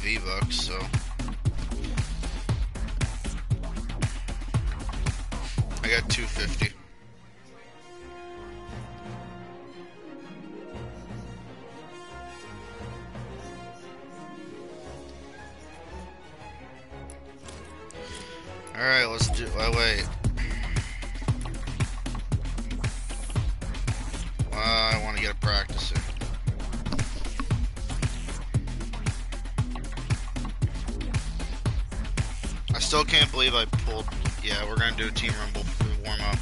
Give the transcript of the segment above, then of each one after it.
V-Bucks, so... I got 250. Alright, let's do... Oh, wait. Uh, I want to get a practice in. Still can't believe I pulled... Yeah, we're to do a team rumble warm-up.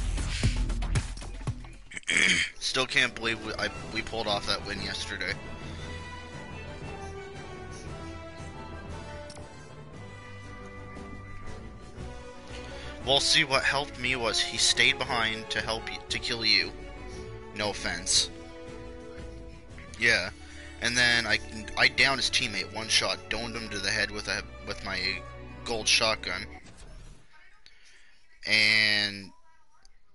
still can't believe we, I, we pulled off that win yesterday. Well, see, what helped me was he stayed behind to help you, to kill you. No offense. Yeah, and then I I downed his teammate one shot, doned him to the head with a with my gold shotgun, and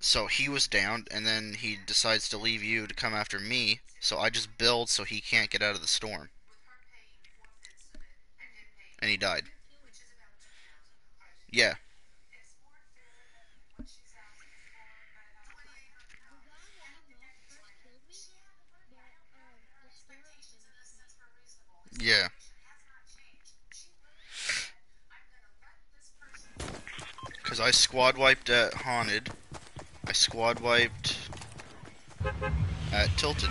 so he was down, and then he decides to leave you to come after me. So I just build so he can't get out of the storm, and he died. Yeah. Yeah. Because I squad wiped at Haunted. I squad wiped at Tilted.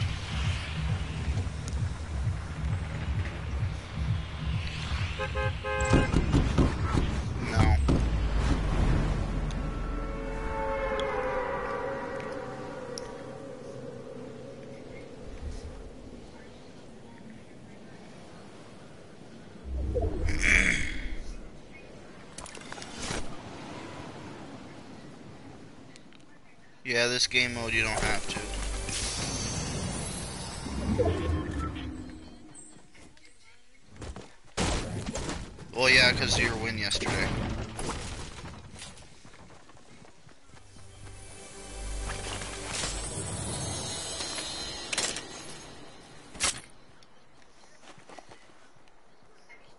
No. Yeah, this game mode you don't have to. Well, yeah, because of your win yesterday.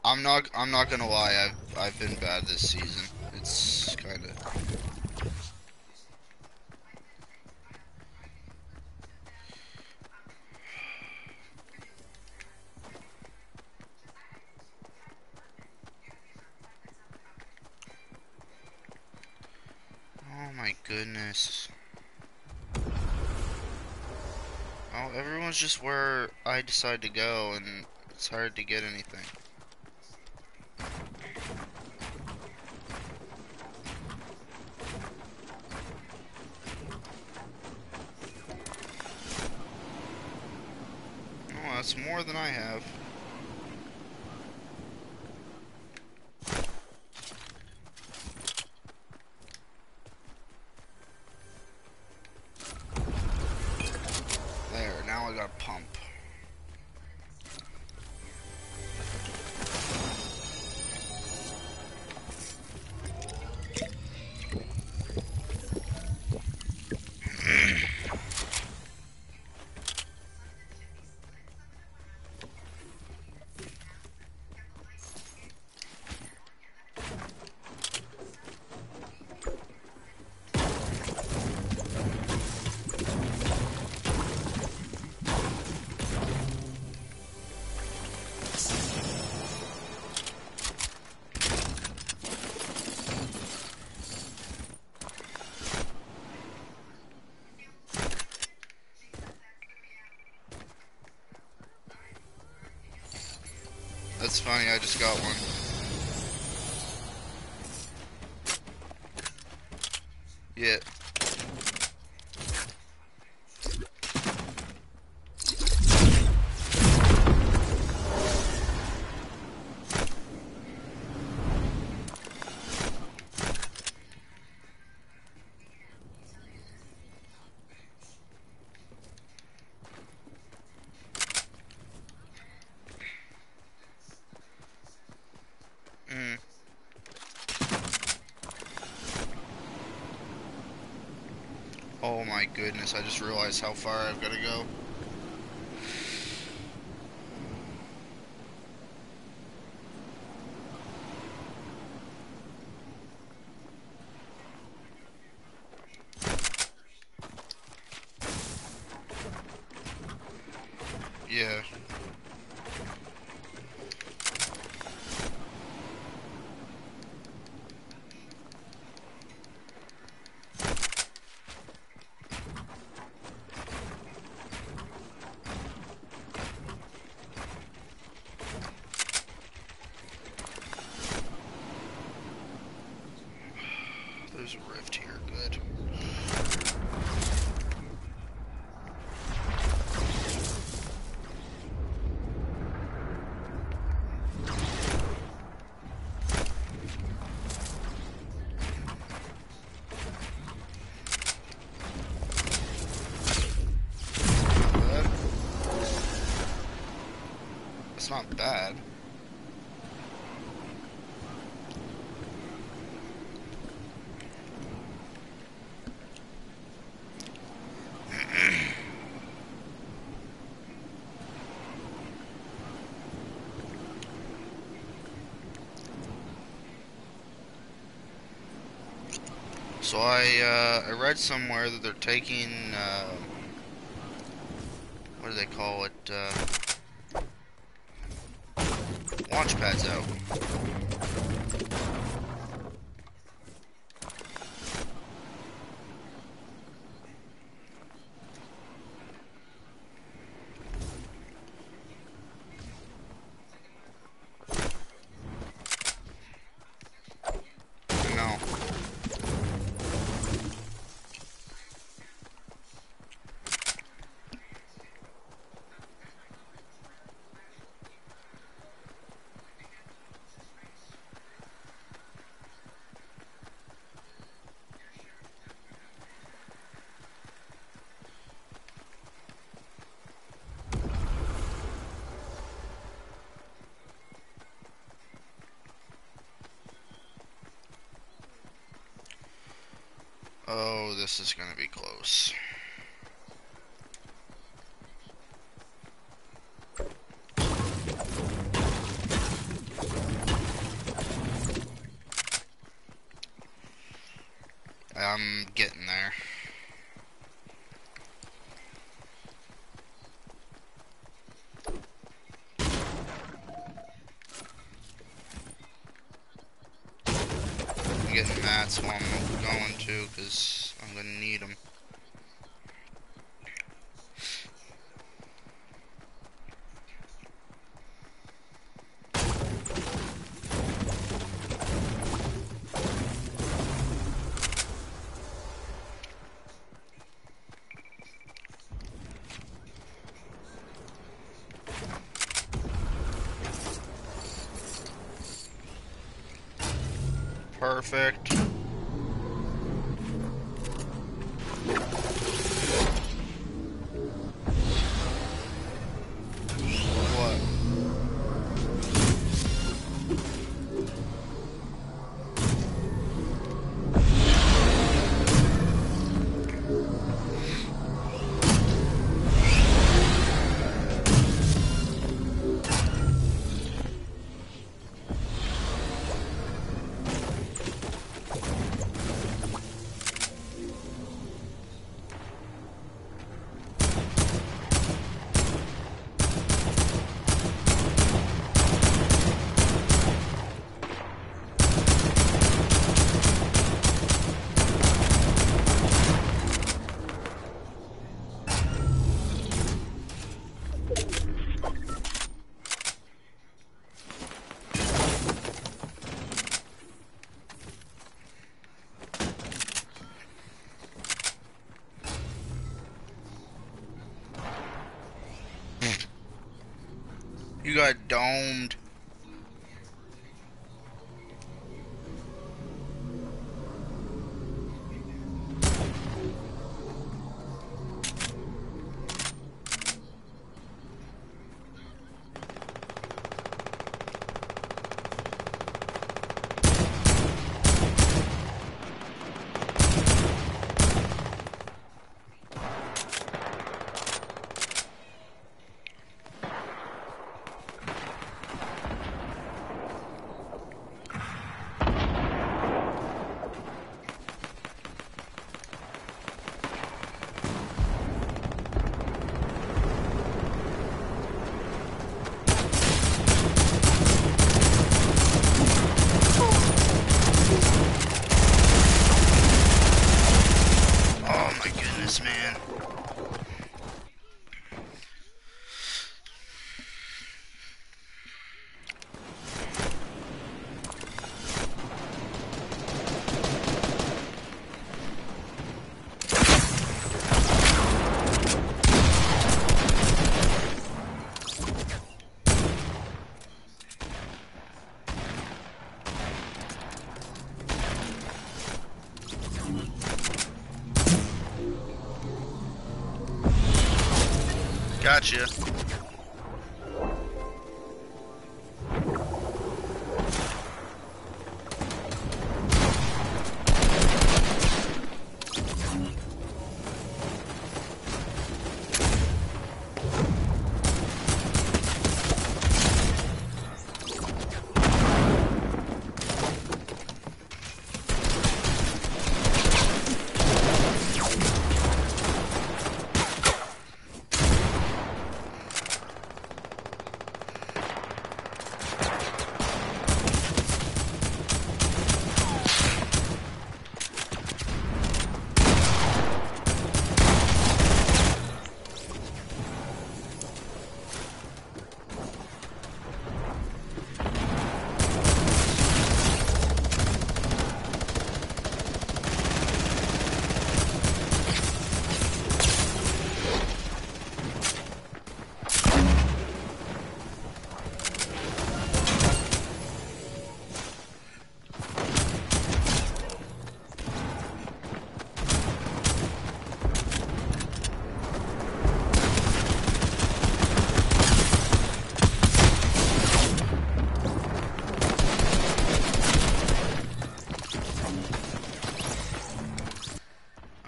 I'm not. I'm not gonna lie. I've I've been bad this season. It's kind of. Oh my goodness. Everyone's just where I decide to go, and it's hard to get anything. Oh, that's more than I have. That's funny, I just got one. Yeah. Mm. Oh my goodness, I just realized how far I've got to go. there's a rift here. Good. It's not bad. So I uh, I read somewhere that they're taking uh, what do they call it? Uh, launch pads out. No. Oh, this is gonna be close. I'm getting there. I'm getting mats while I'm going to, because I'm to need them. Perfect. Got domed. Gotcha.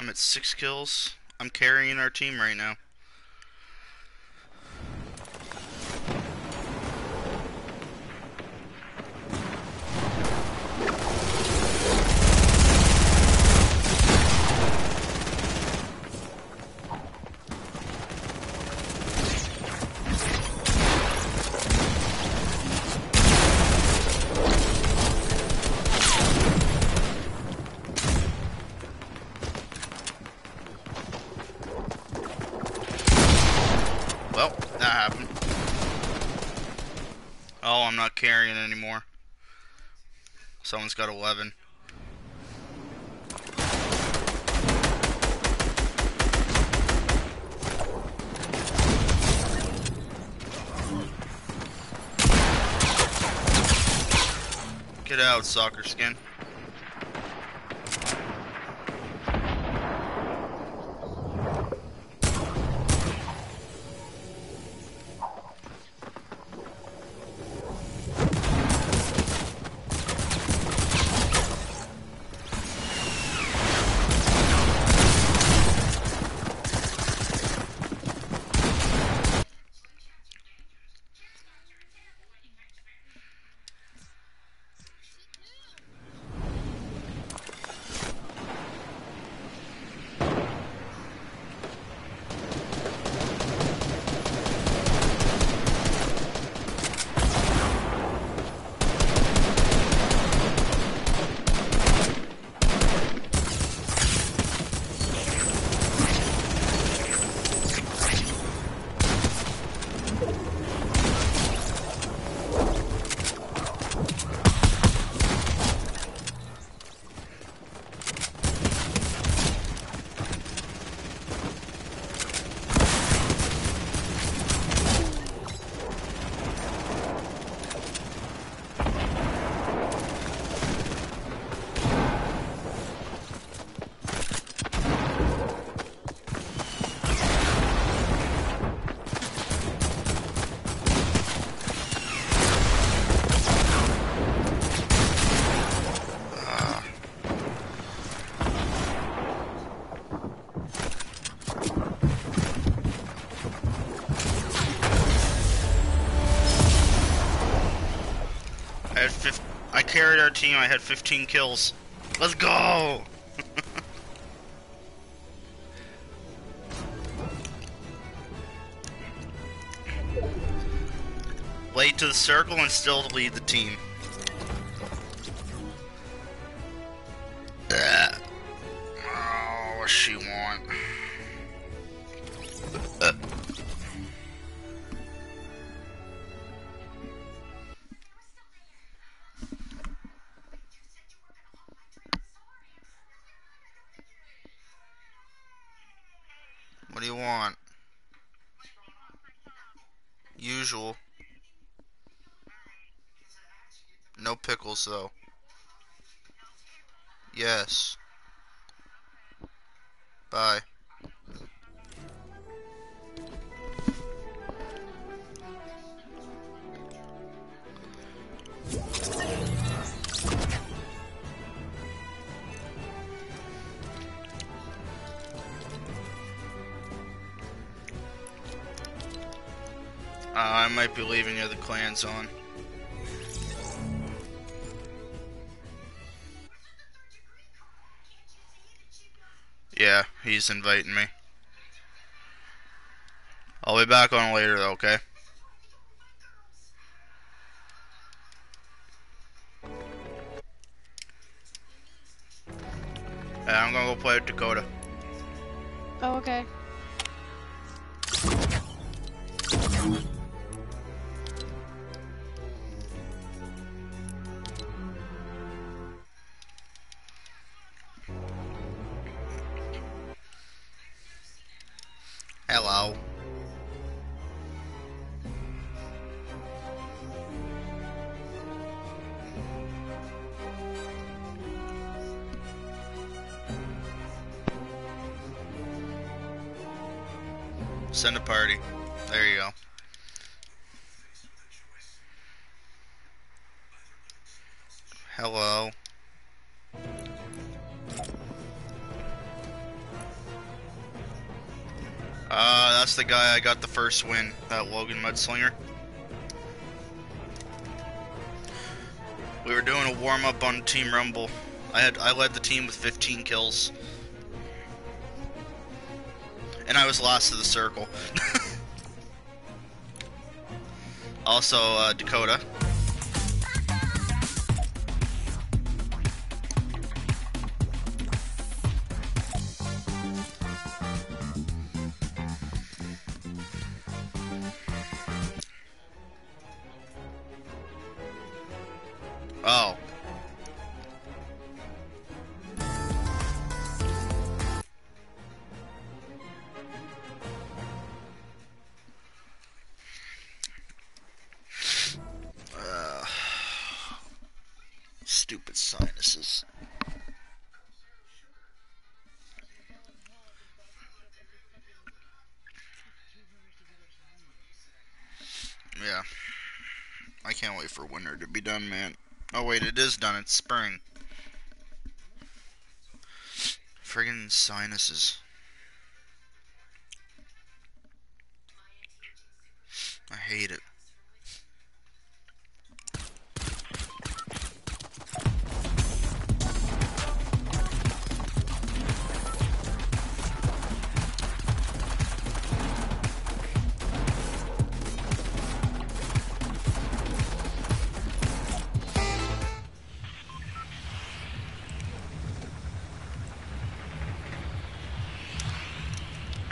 I'm at six kills. I'm carrying our team right now. Well, that happened. Oh, I'm not carrying anymore. Someone's got 11. Get out, soccer skin. Carried our team. I had 15 kills. Let's go. Late to the circle and still lead the team. Do you want? Usual. No pickles though. Yes. Bye. Uh, I might be leaving the clan zone. Yeah, he's inviting me. I'll be back on later though, okay? Yeah, I'm gonna go play with Dakota. Oh, okay. Send a party. There you go. Hello. Ah, that's the guy I got the first win, that Logan Mudslinger. We were doing a warm up on Team Rumble. I had I led the team with 15 kills. And I was lost of the circle. also, uh, Dakota. Oh. I can't wait for winter to be done, man. Oh wait, it is done. It's spring. Friggin' sinuses. I hate it.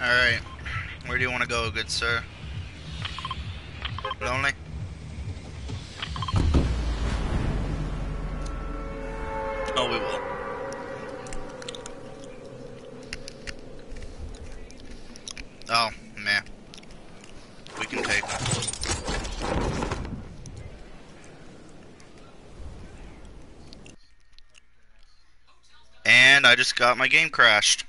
Alright. Where do you want to go, good sir? Lonely? Oh, we will. Oh, man. We can take them. And I just got my game crashed.